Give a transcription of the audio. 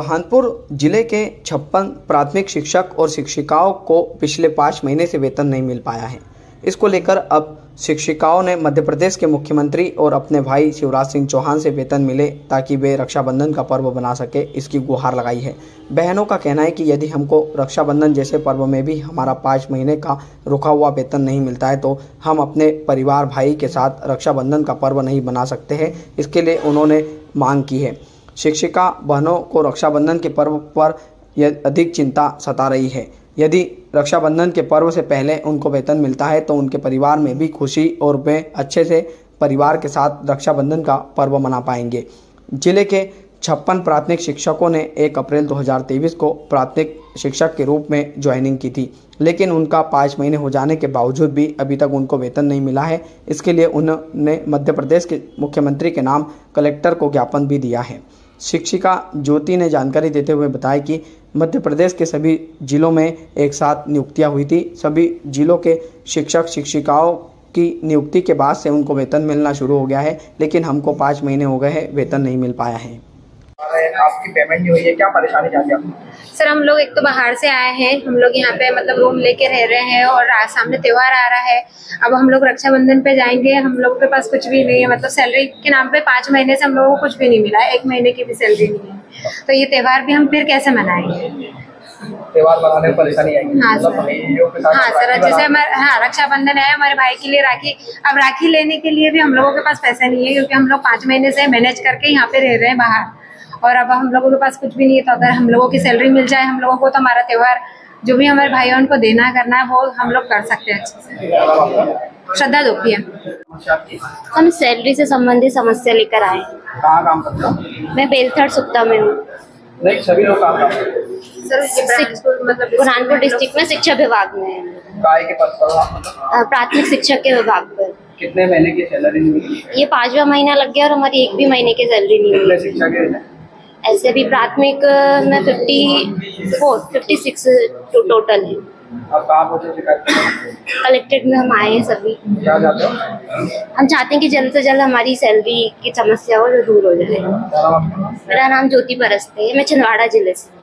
बुरहानपुर ज़िले के छप्पन प्राथमिक शिक्षक और शिक्षिकाओं को पिछले पाँच महीने से वेतन नहीं मिल पाया है। इसको लेकर अब शिक्षिकाओं ने मध्य प्रदेश के मुख्यमंत्री और अपने भाई शिवराज सिंह चौहान से वेतन मिले ताकि वे रक्षाबंधन का पर्व बना सके, इसकी गुहार लगाई है। बहनों का कहना है कि यदि हमको रक्षाबंधन जैसे पर्व में भी हमारा पाँच महीने का रुका हुआ वेतन नहीं मिलता है तो हम अपने परिवार भाई के साथ रक्षाबंधन का पर्व नहीं बना सकते हैं, इसके लिए उन्होंने मांग की है। शिक्षिका बहनों को रक्षाबंधन के पर्व पर अधिक चिंता सता रही है। यदि रक्षाबंधन के पर्व से पहले उनको वेतन मिलता है तो उनके परिवार में भी खुशी और वे अच्छे से परिवार के साथ रक्षाबंधन का पर्व मना पाएँगे। ज़िले के छप्पन प्राथमिक शिक्षकों ने 1 अप्रैल 2023 को प्राथमिक शिक्षक के रूप में ज्वाइनिंग की थी, लेकिन उनका पाँच महीने हो जाने के बावजूद भी अभी तक उनको वेतन नहीं मिला है। इसके लिए उन्होंने मध्य प्रदेश के मुख्यमंत्री के नाम कलेक्टर को ज्ञापन भी दिया है। शिक्षिका ज्योति ने जानकारी देते हुए बताया कि मध्य प्रदेश के सभी जिलों में एक साथ नियुक्तियाँ हुई थी। सभी जिलों के शिक्षक, शिक्षिकाओं की नियुक्ति के बाद से उनको वेतन मिलना शुरू हो गया है, लेकिन हमको पाँच महीने हो गए हैं, वेतन नहीं मिल पाया है। आपकी पेमेंट नहीं हुई है क्या परेशानी जाती है सर हम लोग एक तो बाहर से आए हैं हम लोग यहाँ पे मतलब रूम लेके रह रहे हैं और सामने त्यौहार आ रहा है। अब हम लोग रक्षाबंधन पे जाएँगे हम लोगों के पास कुछ भी नहीं है मतलब सैलरी के नाम पे पाँच महीने से हम लोगों को कुछ भी नहीं मिला है एक महीने की भी सैलरी नहीं है। तो ये त्यौहार भी हम फिर कैसे मनाएँगे? त्योहार मनाने में परेशानी आएगी। हाँ मतलब सर। हाँ सर जैसे हमारे हाँ रक्षाबंधन है हमारे भाई के लिए राखी। अब राखी लेने के लिए भी हम लोगों के पास पैसा नहीं है क्योंकि हम लोग पाँच महीने से मैनेज करके यहाँ पे रह रहे हैं बाहर। और अब हम लोगों के पास कुछ भी नहीं है तो अगर हम लोगों की सैलरी मिल जाए हम लोगों को तो हमारा त्योहार जो भी हमारे भाइयों को देना करना है वो हम लोग कर सकते हैं अच्छे से। श्रद्धा दोपिया? हम सैलरी से संबंधित समस्या लेकर आए कहाँ काम करते हो? मैं बेलथड़ सुक्ता में हूँ। नहीं सभी लोग काम करते मतलब बुरहानपुर डिस्ट्रिक्ट में शिक्षा विभाग में काय के पद पर आप प्राथमिक शिक्षक के विभाग पर। कितने महीने की सैलरी नहीं मिली? ये पांचवा महीना लग गया और हमारी एक भी महीने की सैलरी नहीं मिली। शिक्षा के हैं? ऐसे भी प्राथमिक में fifty four fifty six total है? कलेक्टेड में हम आए हैं सभी हम चाहते हैं कि जल्द से जल्द हमारी सैलरी की समस्या हो जो दूर हो जाए? मेरा नाम ज्योति परस्ते है, मैं छिंदवाड़ा ज़िले से।